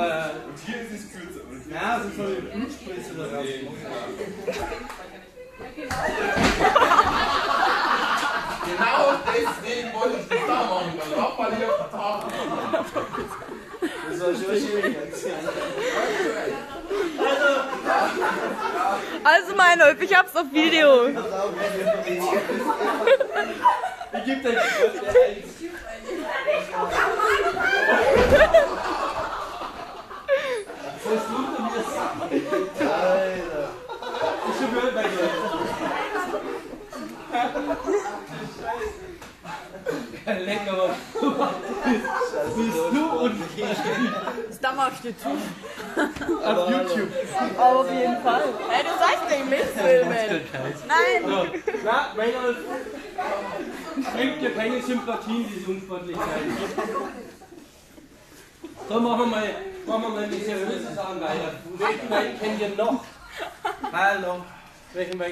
Aber. Und hier ist es kürzer. Ja, also so eine Blutspritze da raus. Genau deswegen wollte ich das da machen, weil Papa hier auf der Tafel Das war schon schwierig. Also Meinolf, ich hab's auf Video. Ich geb dir du denn mir Alter. Ich schon gehört bei dir. Lecker, was bist du und Da machst du zu. auf YouTube. Auf jeden Fall. Hey, du sollst nicht mitfilmen. Nein. So, na, Reinhold, bringt dir keine Sympathien, diese Unsportlichkeit. So, machen wir mal, machen wir mal die seriöse Sachen weiter. Welchen Wein kennt ihr noch? Hallo. Welchen Wein